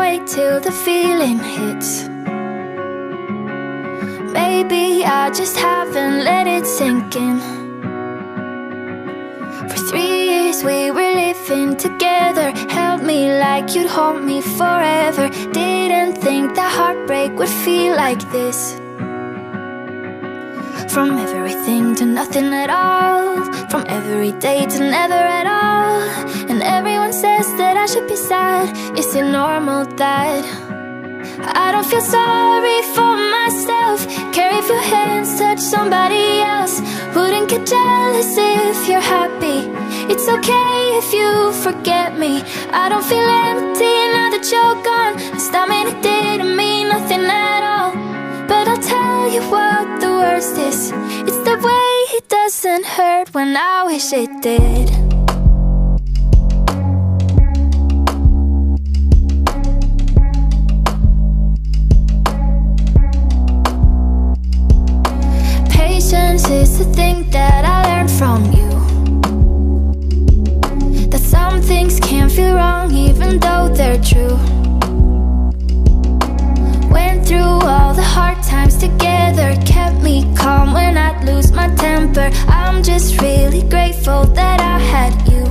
wait till the feeling hits. Maybe I just haven't let it sink in. For three years we were living together. Held me like you'd hold me forever. Didn't think that heartbreak would feel like this. From everything to nothing at all. From every day to never at all I should be sad. Is it normal that I don't feel sorry for myself? Care if your hands touch somebody else? Wouldn't get jealous if you're happy. It's okay if you forget me. I don't feel empty now that you're gone. Stop me, it didn't mean nothing at all. But I'll tell you what the worst is. It's the way it doesn't hurt when I wish it did true. Went through all the hard times together Kept me calm when I'd lose my temper. I'm just really grateful that I had you.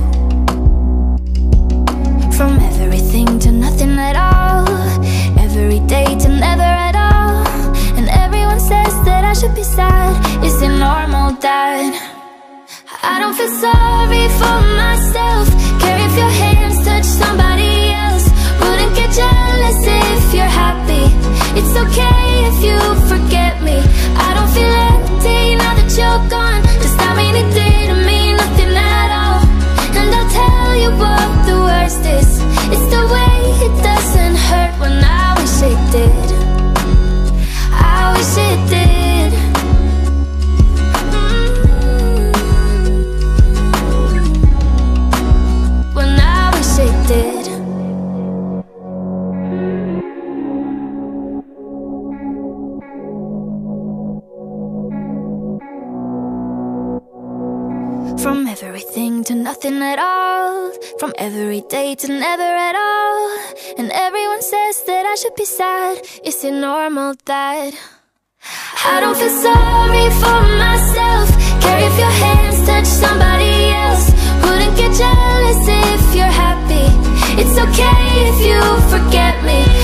From everything to nothing at all Every day to never at all. And everyone says that I should be sad Is it normal that I don't feel sorry for myself. Care if your hands touch somebody It's okay if you From everything to nothing at all. From every day to never at all. And everyone says that I should be sad. Is it normal that I don't feel sorry for myself? Care if your hands touch somebody else? Wouldn't get jealous if you're happy. It's okay if you forget me